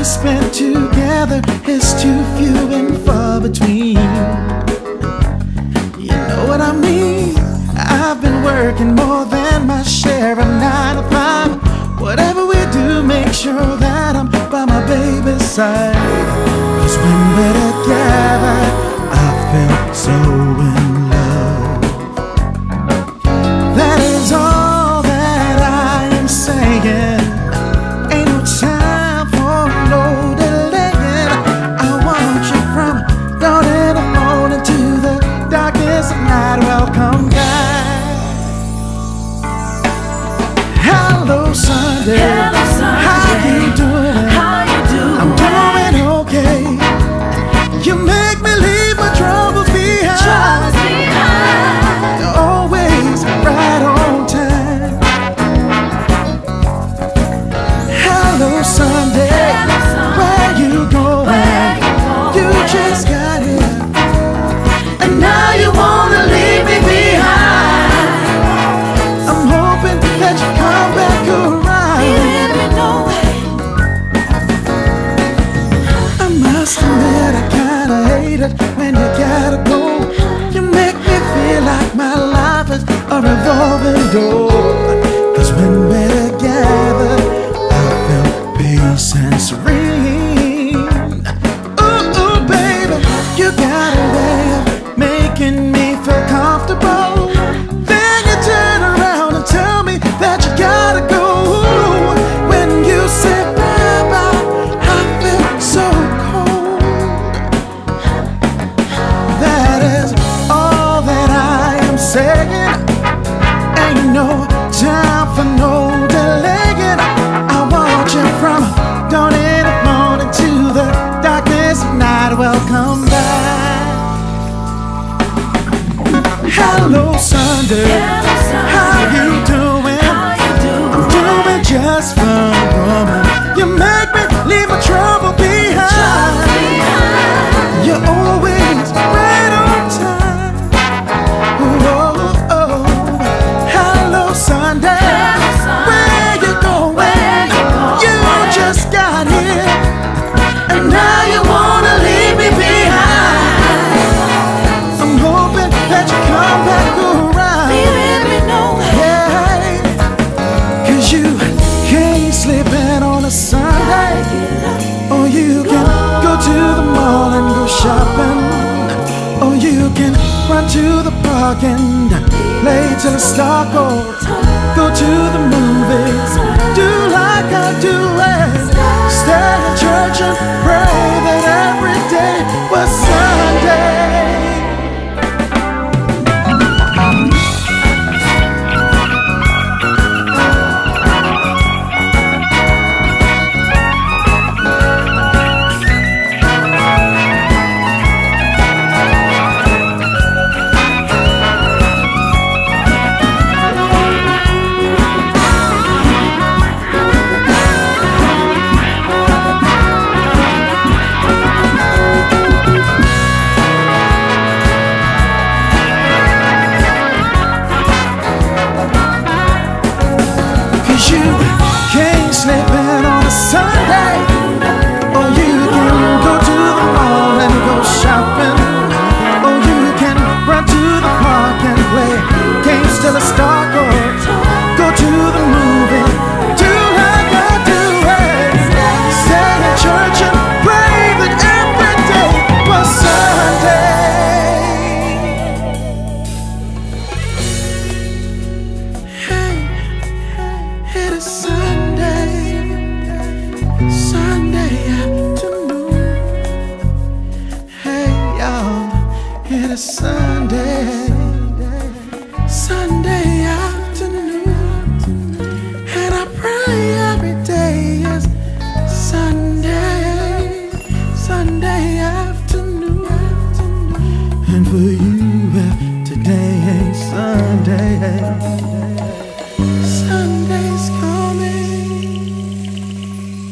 time spent together is too few and far between. You know what I mean? I've been working more than my share of nine to five. Whatever we do, make sure that I'm by my baby's side. Cause when we're together, I feel so in Cause when we're together, I feel peace and serene. Ooh, baby, you got a way of making me feel comfortable. know to the mall and go shopping. Or you can run to the park and play till it's dark or Sunday afternoon. Hey y'all, it is Sunday. Sunday afternoon. And I pray every day is Sunday. Sunday afternoon. And for